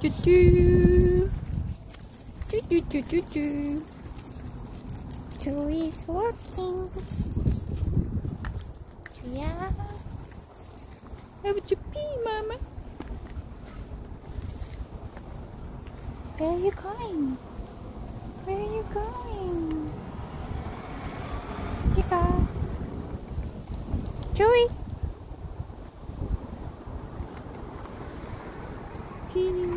Choo choo choo choo choo. Joey is working. Yeah. Have a pee, mama. Where are you going? Where are you going? Tika. Joey. Hui.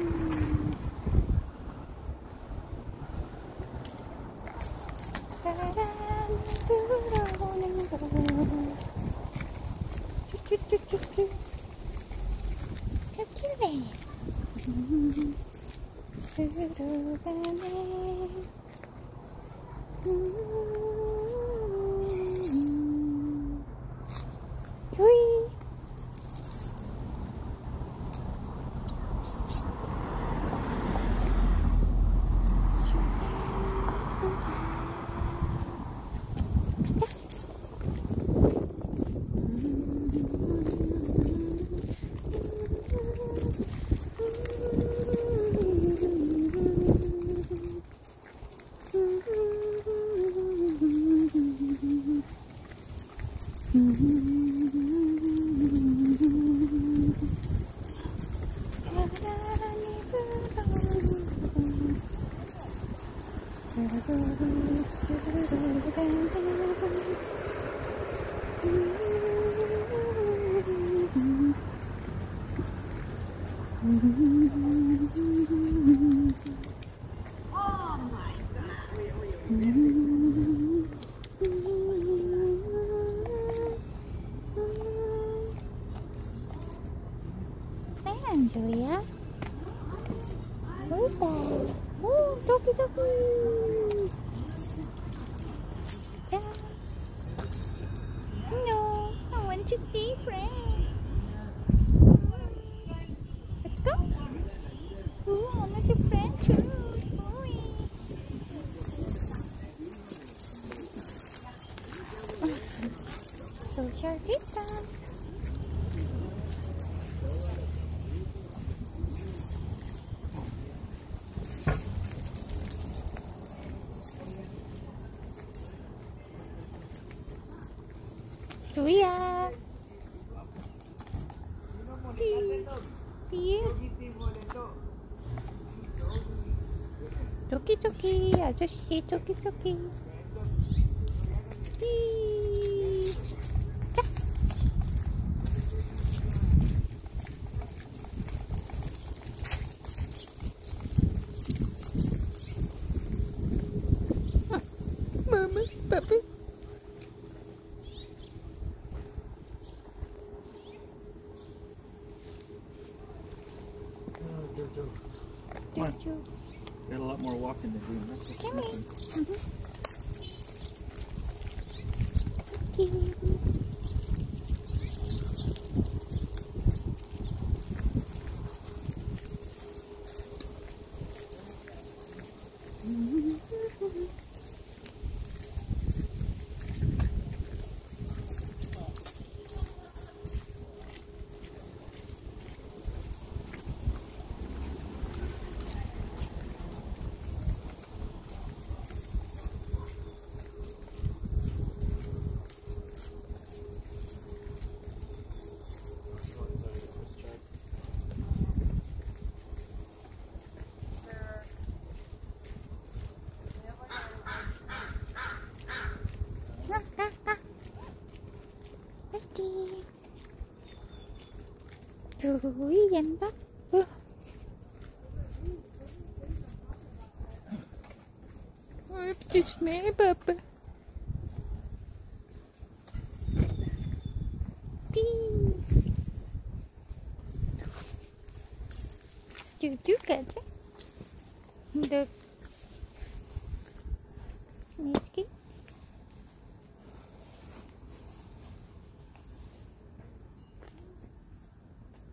Man, Julia. Who's that? Oh, doggy doggy. Yeah. No, I want to see friend. Let's go. Ooh, I want your friend too. Julia. 삐. 토끼토끼 아저씨 토끼토끼 삐. 자. 응. 마마 빠빠 Come on. Got a lot more walking to do. That's what's Come here. missing. Mm-hmm. Ra, Bắt. Ơ. Ôi, Kiss me, Papa. Pee. Chú chú cả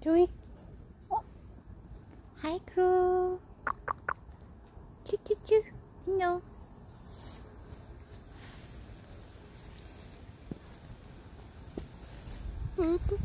Joey. Oh. Hi, Crow. Choo choo choo. No. Boop.